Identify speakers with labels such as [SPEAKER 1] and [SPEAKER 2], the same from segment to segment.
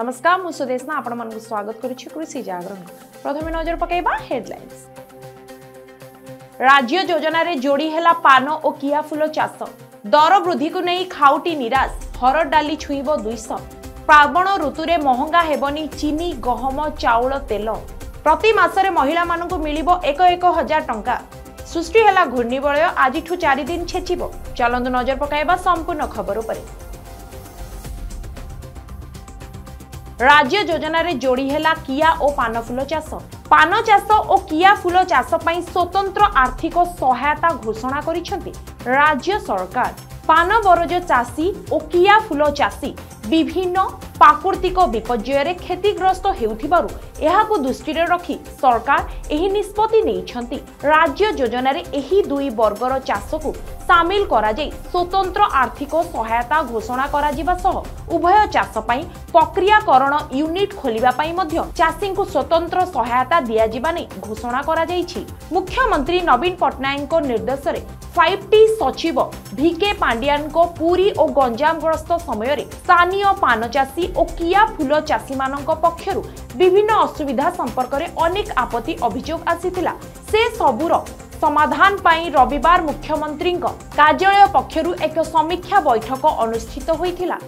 [SPEAKER 1] নমস্কার মু সুদেশনা আপনার স্বাগত করছি কৃষি জাগরণ প্রথমে নজর পকাইবা হেডলাইন্স রাজ্য যোজনার যোড়ি হেলা পান ও কিয়া ফুল চাষ দর বৃদ্ধি নেই খাউটি নিরাশ হরড ডালি ছুইব দুইশ পার্বণ ঋতুরে মহঙ্গা হেবনি চিনি গহম চাউল তেল প্রতি মাসরে মহিলা মানুষ মিলব এক এক হাজার টঙ্কা সৃষ্টি হেলা ঘূর্ণিবলয় আজিঠু চারিদিন ছেচিব চলন্তু নজর পকাইবা সম্পূর্ণ খবর উপরে রাজ্য যোজনার যোড়ি হেলা কিয়া ও পানফুল চাষ পান চাষ ও কিয়া ফুল চাষ পাই স্বতন্ত্র আর্থিক সহায়তা ঘোষণা করেছেন রাজ্য সরকার পান বরজ চাষী ও কিয়া ফুল চাষী বিভিন্ন প্রাকৃতিক বিপর্যয়ের ক্ষতিগ্রস্ত হেউথিবারু এহাকু দৃষ্টিরে রাখি সরকার এই নিষ্পতি নেইছন্তি রাজ্য যোজনার এই দুই বর্গর চাষকু ସାମିଲ କରାଯାଇ ସ୍ୱତନ୍ତ୍ର ଆର୍ଥିକ ସହାୟତା ଘୋଷଣା କରାଯିବା ସହ ଉଭୟ ଚାଷ ପାଇଁ ପ୍ରକ୍ରିୟାକରଣ ୟୁନିଟ୍ ଖୋଲିବା ପାଇଁ ମଧ୍ୟ ଚାଷୀଙ୍କୁ ସ୍ୱତନ୍ତ୍ର ସହାୟତା ଦିଆଯିବା ନେଇ ଘୋଷଣା କରାଯାଇଛି ମୁଖ୍ୟମନ୍ତ୍ରୀ ନବୀନ ପଟ୍ଟନାୟକଙ୍କ ନିର୍ଦ୍ଦେଶରେ ଫାଇଭ୍ ଟି ସଚିବ ଭିକେ ପାଣ୍ଡିଆନଙ୍କ ପୁରୀ ଓ ଗଞ୍ଜାମ ଗସ୍ତ ସମୟରେ ସ୍ଥାନୀୟ ପାନ ଚାଷୀ ଓ କିଆ ଫୁଲ ଚାଷୀମାନଙ୍କ ପକ୍ଷରୁ ବିଭିନ୍ନ ଅସୁବିଧା ସମ୍ପର୍କରେ ଅନେକ ଆପତ୍ତି ଅଭିଯୋଗ ଆସିଥିଲା ସେ ସବୁର ସମାଧାନ ପାଇଁ ରବିବାର ମୁଖ୍ୟମନ୍ତ୍ରୀଙ୍କ କାର୍ଯ୍ୟାଳୟ ପକ୍ଷରୁ ଏକ ସମୀକ୍ଷା ବୈଠକ ଅନୁଷ୍ଠିତ ହୋଇଥିଲା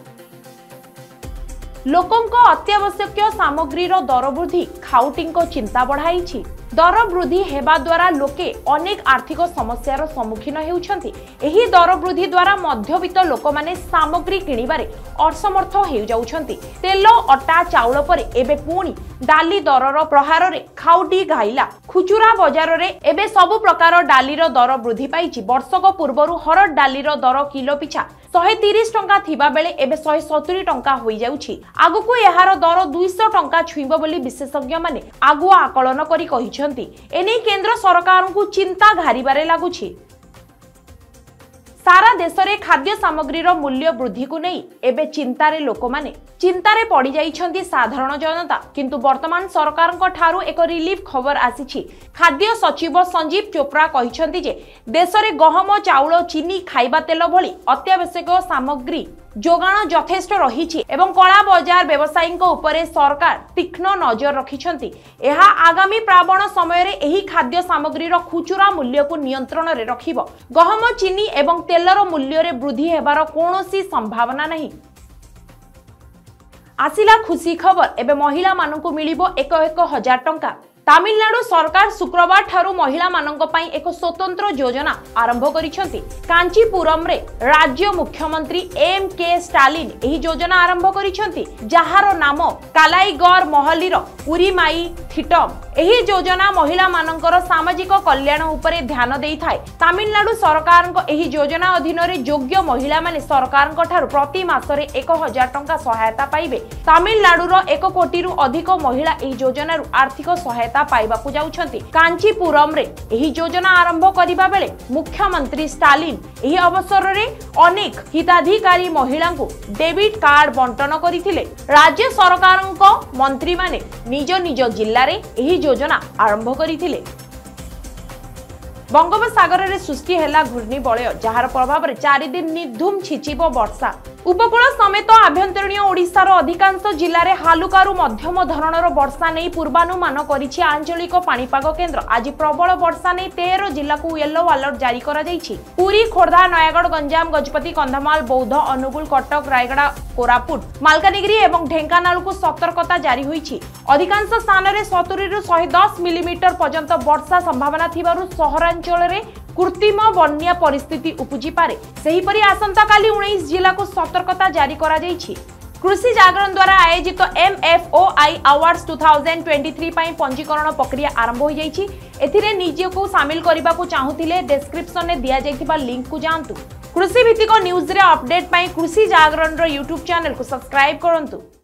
[SPEAKER 1] ଲୋକଙ୍କ ଅତ୍ୟାବଶ୍ୟକୀୟ ସାମଗ୍ରୀର ଦରବୃଦ୍ଧି ଖାଉଟିଙ୍କ ଚିନ୍ତା ବଢ଼ାଇଛି ଦର ବୃଦ୍ଧି ହେବା ଦ୍ୱାରା ଲୋକେ ଅନେକ ଆର୍ଥିକ ସମସ୍ୟାର ସମ୍ମୁଖୀନ ହେଉଛନ୍ତି ଏହି ଦର ବୃଦ୍ଧି ଦ୍ୱାରା ମଧ୍ୟବିତ୍ତ ଲୋକମାନେ ସାମଗ୍ରୀ କିଣିବାରେ ଅସମର୍ଥ ହେଉଯାଉଛନ୍ତି ତେଲ ଅଟା ଚାଉଳ ପରେ ଏବେ ପୁଣି ଡାଲି ଦରର ପ୍ରହାରରେ ଖାଉଟି ଘାଇଲା ଖୁଚୁରା ବଜାରରେ ଏବେ ସବୁ ପ୍ରକାର ଡାଲିର ଦର ବୃଦ୍ଧି ପାଇଛି ବର୍ଷକ ପୂର୍ବରୁ ହରଡ଼ ଡାଲିର ଦର କିଲୋ ପିଛା ଶହେ ତିରିଶ ଟଙ୍କା ଥିବାବେଳେ ଏବେ ଶହେ ସତୁରି ଟଙ୍କା ହୋଇଯାଉଛି ଆଗକୁ ଏହାର ଦର ଦୁଇଶହ ଟଙ୍କା ଛୁଇଁବ ବୋଲି ବିଶେଷଜ୍ଞମାନେ ଆଗୁଆ ଆକଳନ କରି କହିଛନ୍ତି କରିଛନ୍ତି ଏନେଇ କେନ୍ଦ୍ର ସରକାରଙ୍କୁ ଚିନ୍ତା ଘାରିବାରେ ଲାଗୁଛି ସାରା ଦେଶରେ ଖାଦ୍ୟ ସାମଗ୍ରୀର ମୂଲ୍ୟ ବୃଦ୍ଧିକୁ ନେଇ ଏବେ ଚିନ୍ତାରେ ଲୋକମାନେ ଚିନ୍ତାରେ ପଡ଼ିଯାଇଛନ୍ତି ସାଧାରଣ ଜନତା କିନ୍ତୁ ବର୍ତ୍ତମାନ ସରକାରଙ୍କ ଠାରୁ ଏକ ରିଲିଫ୍ ଖବର ଆସିଛି ଖାଦ୍ୟ ସଚିବ ସଞ୍ଜୀବ ଚୋପ୍ରା କହିଛନ୍ତି ଯେ ଦେଶରେ ଗହମ ଚାଉଳ ଚିନି ଖାଇବା ତେଲ ଭଳି ଅତ୍ୟାବଶ୍ୟକ ସାମଗ୍ରୀ ଯୋଗାଣ ଯଥେଷ୍ଟ ରହିଛି ଏବଂ କଳା ବଜାର ବ୍ୟବସାୟୀଙ୍କ ଉପରେ ସରକାର ତୀକ୍ଷ୍ଣ ନଜର ରଖିଛନ୍ତି ଏହା ଆଗାମୀ ପ୍ରାବଣ ସମୟରେ ଏହି ଖାଦ୍ୟ ସାମଗ୍ରୀର ଖୁଚୁରା ମୂଲ୍ୟକୁ ନିୟନ୍ତ୍ରଣରେ ରଖିବ ଗହମ ଚିନି ଏବଂ ତେଲର ମୂଲ୍ୟରେ ବୃଦ୍ଧି ହେବାର କୌଣସି ସମ୍ଭାବନା ନାହିଁ ଆସିଲା ଖୁସି ଖବର ଏବେ ମହିଳାମାନଙ୍କୁ ମିଳିବ ଏକ ଏକ ହଜାର ଟଙ୍କା ତାମିଲନାଡୁ ସରକାର ଶୁକ୍ରବାରଠାରୁ ମହିଳାମାନଙ୍କ ପାଇଁ ଏକ ସ୍ୱତନ୍ତ୍ର ଯୋଜନା ଆରମ୍ଭ କରିଛନ୍ତି କାଞ୍ଚିପୁରମରେ ରାଜ୍ୟ ମୁଖ୍ୟମନ୍ତ୍ରୀ ଏମ୍ କେ ଷ୍ଟାଲିନ୍ ଏହି ଯୋଜନା ଆରମ୍ଭ କରିଛନ୍ତି ଯାହାର ନାମ କାଲାଇଗର ମହଲିର ଉରିମାଇ ଥିଟମ୍ ଏହି ଯୋଜନା ମହିଳାମାନଙ୍କର ସାମାଜିକ କଲ୍ୟାଣ ଉପରେ ଧ୍ୟାନ ଦେଇଥାଏ ତାମିଲନାଡୁ ସରକାରଙ୍କ ଏହି ଯୋଜନା ଅଧୀନରେ ଯୋଗ୍ୟ ମହିଳାମାନେ ସରକାରଙ୍କ ଠାରୁ ପ୍ରତି ମାସରେ ଏକ ହଜାର ଟଙ୍କା ସହାୟତା ପାଇବେ ତାମିଲନାଡୁର ଏକ କୋଟିରୁ ଅଧିକ ମହିଳା ଏହି ଯୋଜନାରୁ ଆର୍ଥିକ ସହାୟତା ସହାୟତା ପାଇବାକୁ ଯାଉଛନ୍ତି କାଞ୍ଚିପୁରମରେ ଏହି ଯୋଜନା ଆରମ୍ଭ କରିବା ବେଳେ ମୁଖ୍ୟମନ୍ତ୍ରୀ ଷ୍ଟାଲିନ୍ ଏହି ଅବସରରେ ଅନେକ ହିତାଧିକାରୀ ମହିଳାଙ୍କୁ ଡେବିଟ୍ କାର୍ଡ ବଣ୍ଟନ କରିଥିଲେ ରାଜ୍ୟ ସରକାରଙ୍କ ମନ୍ତ୍ରୀମାନେ ନିଜ ନିଜ ଜିଲ୍ଲାରେ ଏହି ଯୋଜନା ଆରମ୍ଭ କରିଥିଲେ বঙ্গোপসাগরের সৃষ্টি হেলা ঘূর্ণিবলয় যার প্রভাবে চারিদিন নিধুম ছিচিব বর্ষা উপকূল সমেত আভ্যন্তরীণ ওড়িশার অধিকাংশ জেলার হালুকারু মধ্যম ধরনের বর্ষা নেই পূর্বানুমান করেছে আঞ্চলিক পাপাগ কেন্দ্র আজ প্রবল বর্ষা নেই তের জেলাকে ইয়েলো আলর্ট জারি করা পুরী খোর্ধা নয়াগড় গঞ্জাম গজপতি কন্ধমাল বৌদ্ধ অনুগুল কটক রায়গড়া কোরাপুট মালকানগিরি এবং ঢেঙ্কানালকু সতর্কতা জারি হয়েছে অধিকাংশ স্থানের সতুরি রু শহে দশ মিলিমিটর পর্যন্ত বর্ষা সম্ভাবনা থাকার সহরাঞ্চল অঞ্চলের কৃত্রিম বন্যা পরিস্থিতি উপজিপারে সেইপরি আসন্তকালি উনিশ জেলাকু সতর্কতা জারি করা যাইছে কৃষি জাগরণ দ্বারা আয়োজিত M F O I awards two thousand twenty three পঞ্জীকরণ প্রক্রিয়া আরম্ভ হয়েছে এতে নিজকে সামিল করা চাহুলে ডেসক্রিপশনে দিয়া যাই লিঙ্ক কু যাতে কৃষিভিত্তিক নিউজরে অপডেট পাই কৃষি জাগরণর ইউট্যুব চ্যানেল সবসক্রাইব করতু